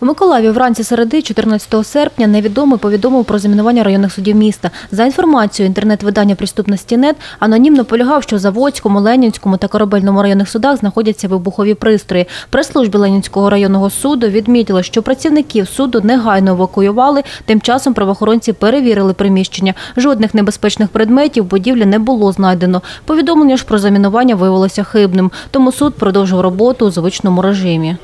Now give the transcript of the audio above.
У Миколаєві вранці середи, 14 серпня, невідомий повідомив про замінування районних судів міста. За інформацією інтернет-видання «Приступності НЕТ», анонімно полягав, що в Заводському, Ленінському та Корабельному районних судах знаходяться вибухові пристрої. Прес-службі Ленінського районного суду відмітили, що працівників суду негайно евакуювали. Тим часом правоохоронці перевірили приміщення. Жодних небезпечних предметів в будівлі не було знайдено. Повідомлення ж про замінування виявилося хибним, тому суд продовжив роботу у звичному режимі.